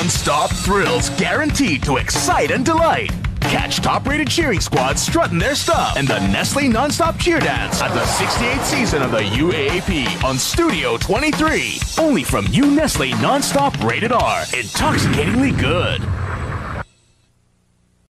Non-stop thrills guaranteed to excite and delight. Catch top-rated cheering squads strutting their stuff and the Nestle Non-Stop Cheer Dance at the 68th season of the UAAP on Studio 23. Only from U Nestle Non-Stop Rated R. Intoxicatingly good.